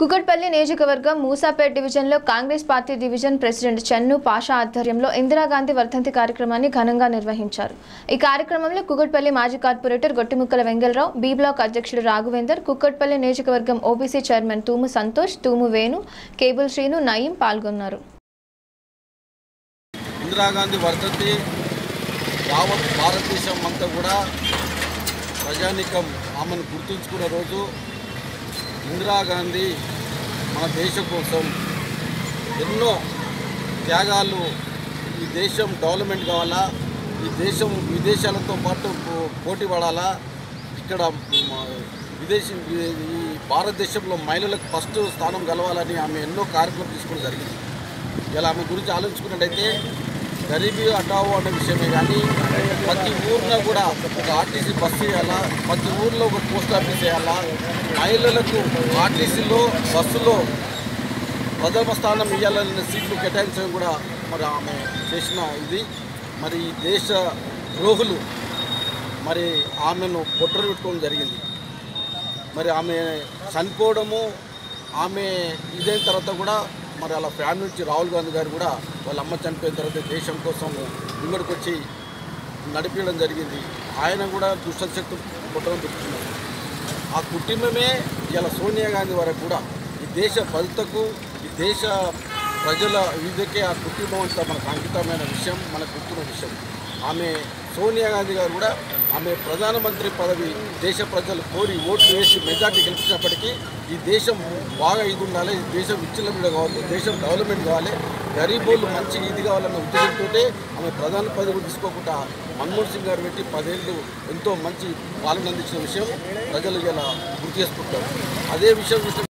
కుకట్పల్లి నియోజకవర్గం మూసాపేట్ డివిజన్లో Congress party division president Chennu Pasha ఆధ్వర్యంలో ఇందిరాగాంధీ వర్ధంతి కార్యక్రమాన్ని ఘనంగా నిర్వహించారు. ఈ కార్యక్రమంలో కుకట్పల్లి మాజీ corporator Gottimukkala Vengala Rao B block అధ్యక్షుడు రాఘవేందర్ కుకట్పల్లి నియోజకవర్గం OBC chairman Thumu Santosh Thumu Venu cable Srinu Nayeem పాల్గొన్నారు. ఇందిరాగాంధీ వర్ధంతి యావత్ భారతదేశం అంతా కూడా ప్రజానికం ఆమెను గుర్తుంచుకున్న రోజు ఇందిరాగాంధీ మన దేశం కోసం ఎన్నో త్యాగాలు ఈ దేశం డెవలప్మెంట్ కావాలా? ఈ దేశం విదేశాలతో పాటు పో- పోటీ పడాలా? ఇక్కడ విదేశీ ఈ భారతదేశంలో మహిళలకు ఫస్ట్ స్థానం కలవాలని ఆమె ఎన్నో కార్యక్రమాలు తీసుకోవడం జరిగింది. ఇలా ఆమె గురించి ఆలోచించుకున్నట్టయితే గరీబీ హటావో అనే విషయమే కానీ ప్రతి ఊరిలో కూడా ఒక ఆర్టీసీ బస్సు వేయాలా ప్రతి ఊర్లో ఒక పోస్ట్ ఆఫీస్ వేయాలా మహిళలకు ఆర్టీసీలో బస్సులో ప్రథమ స్థానం ఇవ్వాలనే సీట్లు కేటాయించడం కూడా మరి ఆమె చేసిన ఇది. మరి దేశ ద్రోహులు మరి ఆమెను పొట్టరు పెట్టుకోవడం జరిగింది. మరి ఆమె చనిపోవడము ఆమె ఇదైన తర్వాత కూడా మరి అలా ఫ్యామిలీ నుంచి రాహుల్ గాంధీ గారు కూడా వాళ్ళ అమ్మ చనిపోయిన తర్వాత దేశం కోసం ముంగడికొచ్చి నడిపించడం జరిగింది. ఆయన కూడా దుష్టశక్తులు పుట్టడం పెట్టుకున్నారు ఆ కుటుంబమే ఇలా సోనియా గాంధీ వరకు కూడా ఈ దేశ భద్రతకు ఈ దేశ ప్రజల విధికే ఆ కుటుంబం అంతా మనకు అంకితమైన విషయం మనకు గుర్తున్న విషయం. ఆమె సోనియా గాంధీ గారు కూడా ఆమె ప్రధానమంత్రి పదవి దేశ ప్రజలు కోరి ఓట్లు వేసి మెజార్టీ గెలిపించినప్పటికీ ఈ దేశం బాగా ఇది ఉండాలి ఈ దేశం విచ్ఛిన్నమైన కావాలి దేశం డెవలప్మెంట్ కావాలి గరీబోళ్ళు మంచి ఇది కావాలన్న ఉద్దేశంతో ఆమె ప్రధాన పదవి తీసుకోకుండా మన్మోహన్ సింగ్ గారు పెట్టి పదేళ్ళు ఎంతో మంచి పాలన అందించిన విషయం ప్రజలు ఇలా గుర్తు చేసుకుంటారు. అదే విషయం చూస్తే